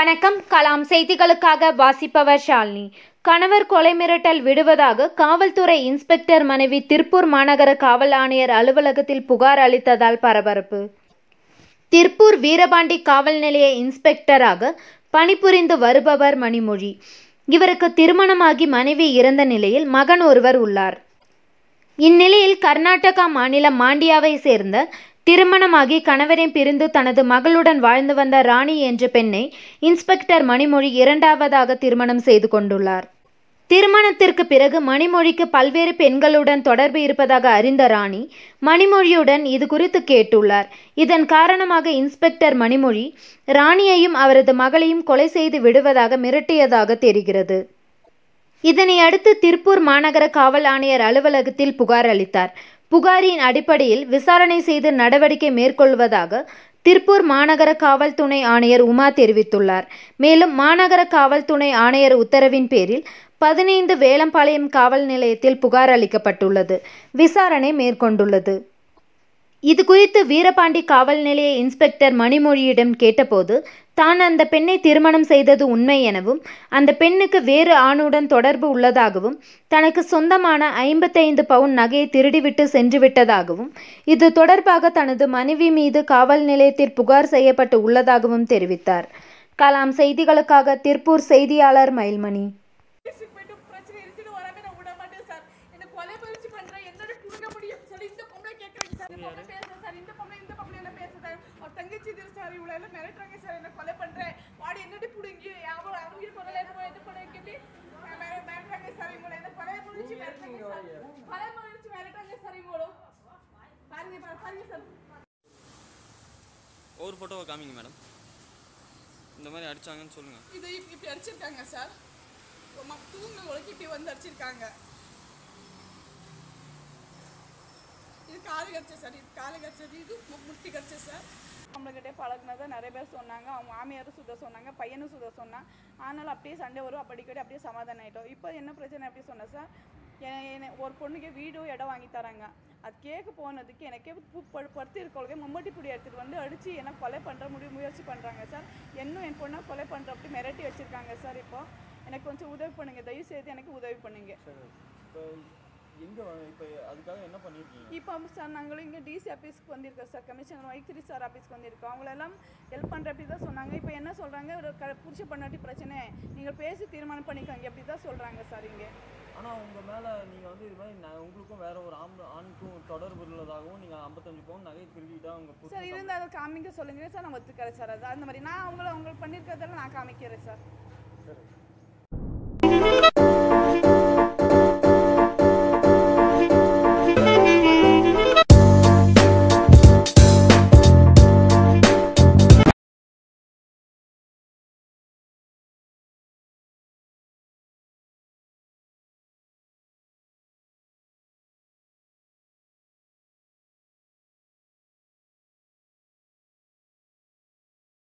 வணக்கம். கலாம் செய்திகளுக்காக வாசிப்பவர் ஷாலினி. கணவர் கொலை மிரட்டல் விடுவதாக காவல்துறை இன்ஸ்பெக்டர் மனைவி திருப்பூர் மாநகர காவல் ஆணையர் அலுவலகத்தில் புகார் அளித்ததால் பரபரப்பு. திருப்பூர் வீரபாண்டி காவல் நிலைய இன்ஸ்பெக்டராக பணிபுரிந்து வருபவர் மணிமொழி. இவருக்கு திருமணமாகி மனைவி இறந்த நிலையில் மகன் ஒருவர் உள்ளார். இந்நிலையில் கர்நாடகா மாநிலம் மாண்டியாவை சேர்ந்த திருமணமாகி கணவரின் பிரிந்து தனது மகளுடன் வாழ்ந்து வந்த ராணி என்ற பெண்ணை இன்ஸ்பெக்டர் மணிமொழி இரண்டாவதாக திருமணம் செய்து கொண்டுள்ளார். திருமணத்திற்கு பிறகு மணிமொழிக்கு பல்வேறு பெண்களுடன் தொடர்பு இருப்பதாக அறிந்த ராணி மணிமொழியுடன் இது குறித்து கேட்டுள்ளார். இதன் காரணமாக இன்ஸ்பெக்டர் மணிமொழி ராணியையும் அவரது மகளையும் கொலை செய்து விடுவதாக மிரட்டியதாக தெரிகிறது. இதனை அடுத்து திருப்பூர் மாநகர காவல் ஆணையர் அலுவலகத்தில் புகார் அளித்தார். புகாரின் அடிப்படையில் விசாரணை செய்து நடவடிக்கை மேற்கொள்வதாக திருப்பூர் மாநகர காவல் துணை ஆணையர் உமா தெரிவித்துள்ளார். மேலும் மாநகர காவல் துணை ஆணையர் உத்தரவின் பேரில் பதினைந்து வேலம்பாளையம் காவல் நிலையத்தில் புகார் அளிக்கப்பட்டுள்ளது. விசாரணை மேற்கொண்டுள்ளது. இது குறித்து வீரபாண்டி காவல் நிலைய இன்ஸ்பெக்டர் மணிமொழியிடம் கேட்டபோது தான் அந்த பெண்ணை திருமணம் செய்தது உண்மை எனவும் அந்த பெண்ணுக்கு வேறு ஆணுடன் தொடர்பு உள்ளதாகவும் தனக்கு சொந்தமான ஐம்பத்தைந்து பவுன் நகையை திருடிவிட்டு சென்று விட்டதாகவும் இது தொடர்பாக தனது மனைவி மீது காவல் நிலையத்தில் புகார் செய்யப்பட்டு உள்ளதாகவும் தெரிவித்தார். கலாம் செய்திகளுக்காக திருப்பூர் செய்தியாளர் மயில்மணி பேசிட்டு போயிட்டு பிரச்சனை இழுத்துட்டு வராம நான் விட மாட்டேன் சார் என்ன கொலை முயற்சி பண்றேன் என்னோட புடுங்க முடியும் சொல்லி இந்த பொம்பளை கேட்குறீங்க சார் இந்த பொம்பளை பேசுறேன் சார் இந்த பொம்பளை இந்த பொம்பளை என்ன பேசுறேன் அவர் தங்கச்சி இது சார் இவ்வளோ மிரட்டுறாங்க சார் என்ன கொலை பண்றேன் வாடி என்னடி புடுங்கி அவங்க அவங்க கொலை என்ன இது பண்ண கேட்டி மிரட்டுறாங்க சார் இவங்களை. என்ன கொலை முடிச்சு மிரட்டுறாங்க சார். கொலை முடிச்சு மிரட்டுறாங்க சார் இவங்களும் பாருங்க பாருங்க சார். ஒரு ஃபோட்டோவை காமிங்க மேடம் இந்த மாதிரி அடிச்சாங்கன்னு சொல்லுங்கள் இது இப்ப- இப்படி அடிச்சிருக்காங்க சார். தூங்க உலக்கி இப்படி வந்து அடிச்சிருக்காங்க. இது காலு கடிச்ச சார். இது காலு கடிச்சது. இது முட்டி கடிச்ச சார். நம்மளுக்கிட்டே பழகினதை நிறைய பேர் சொன்னாங்க. அவங்க மாமியாரும் சுத்த சொன்னாங்க பையனும் சுத சொன்னான். ஆனாலும் அப்படியே சண்டை வரும் அப்படிக்கடி அப்படியே சமாதானம் ஆகிட்டோம் இப்போ என்ன பிரச்சனை அப்படி சொன்னேன் சார் எ- என்ன- ஒரு பொண்ணுக்கு வீடும் இடம் வாங்கி தராங்க. அது கேட்க போனதுக்கு எனக்கே படு- படுத்து இருக்கவங்க மும்மட்டி பிடி எடுத்துகிட்டு வந்து அடித்து என்னை கொலை பண்ணுற முடிவு முயற்சி பண்ணுறாங்க சார் இன்னும் என் பொண்ணை கொலை பண்ணுற அப்படி மிரட்டி வச்சுருக்காங்க சார் இப்போ. எனக்கு கொஞ்சம் உதவி பண்ணுங்கள் தயவு செய்து எனக்கு உதவி பண்ணுங்க. எங்கே இப்போ அதுக்காக என்ன பண்ணியிருக்கீங்க இப்போ சார் நாங்களும் இங்கே டிசி ஆஃபீஸ்க்கு வந்திருக்கோம் சார். கமிஷனர் வைத்திரி சார் ஆஃபீஸ்க்கு வந்திருக்கோம். அவங்களெல்லாம் ஹெல்ப் பண்ணுற அப்படி தான் சொன்னாங்க. இப்போ என்ன சொல்கிறாங்க ஒரு க புருஷ பண்ணாட்டி பிரச்சனை. நீங்கள் பேசி தீர்மானம் பண்ணிக்கோங்க. அப்படி தான் சொல்கிறாங்க சார் இங்கே. ஆனால் உங்கள் மேலே நீங்கள் வந்து இது மாதிரி நான் உங்களுக்கும் வேற ஒரு ஆண் ஆணுக்கும் தொடர்பு உள்ளதாகவும் நீங்கள் ஐம்பத்தஞ்சு பவுன் நகை திருடிட்டா உங்கள் சார் இருந்தால் அதை காமிக்க சொல்லுங்க. சார் நான் ஒத்துக்கிறேன் சார். அது அந்த மாதிரி நான் அவங்கள அவங்களுக்கு பண்ணியிருக்கிறதெல்லாம் நான் காமிக்கிறேன் சார். சரி.